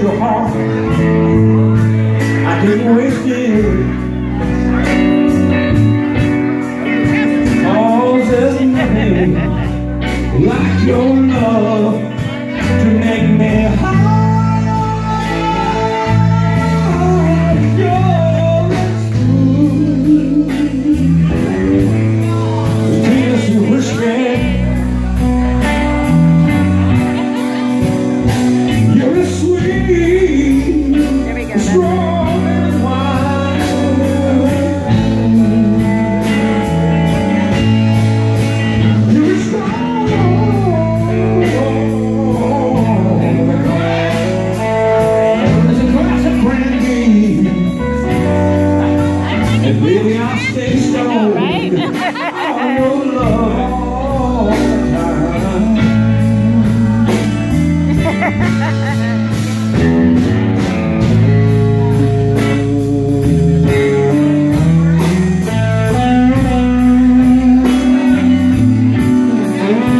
your heart. Mm-hmm.